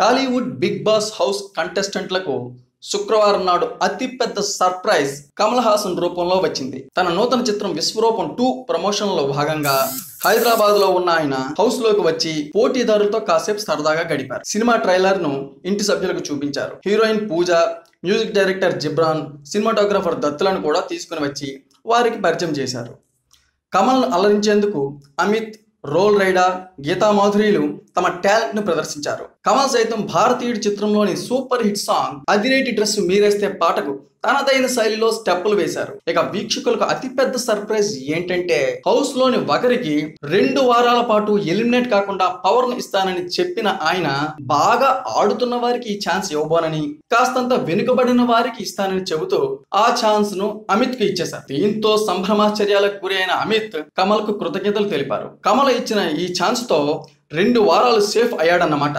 Tollywood Bigg Boss house కంటెస్టెంట్లకు శుక్రవారం నాడు అతిపెద్ద సర్ప్రైజ్ కమల్ హాసన్ రూపంలో వచ్చింది. తన నూతన చిత్రం విశ్వరూపం టూ ప్రమోషన్లో భాగంగా హైదరాబాద్లో ఉన్న ఆయన హౌస్లోకి వచ్చి పోటీదారులతో కాసేపు సరదాగా గడిపారు. సినిమా ట్రైలర్ను ఇంటి సభ్యులకు చూపించారు. Heroine Pooja music director Ghibran cinematographer దత్తులను కూడా తీసుకుని వచ్చి వారికి పరిచయం చేశారు. కమల్ను అలరించేందుకు అమిత్ రోల్ రైడర్ గీతా మాధురిలు తమ టాలెంట్ను ప్రదర్శించారు. కమల్ సైతం భారతీయుడి చిత్రంలోని సూపర్ హిట్ సాంగ్ అదిరేటి డ్రెస్ మీరేస్తే పాటకు తనదైన శైలిలో స్టెప్పులు వేశారు. ఇక వీక్షకులకు అతిపెద్ద సర్ప్రైజ్ ఏంటంటే హౌస్లోని ఒకరికి రెండు వారాల పాటు ఎలిమినేట్ కాకుండా పవర్ను ఇస్తానని చెప్పిన ఆయన బాగా ఆడుతున్న వారికి ఈ ఛాన్స్ ఇవ్వబోనని కాస్తంత వెనుకబడిన వారికి ఇస్తానని చెబుతూ ఆ ఛాన్స్ను అమిత్కు ఇచ్చేశారు. దీంతో సంభ్రమాశ్చర్యాలకు గురి అయిన అమిత్ కమల్కు కృతజ్ఞతలు తెలిపారు. కమల్ ఇచ్చిన ఈ ఛాన్స్తో రెండు వారాలు సేఫ్ అయ్యాడన్నమాట.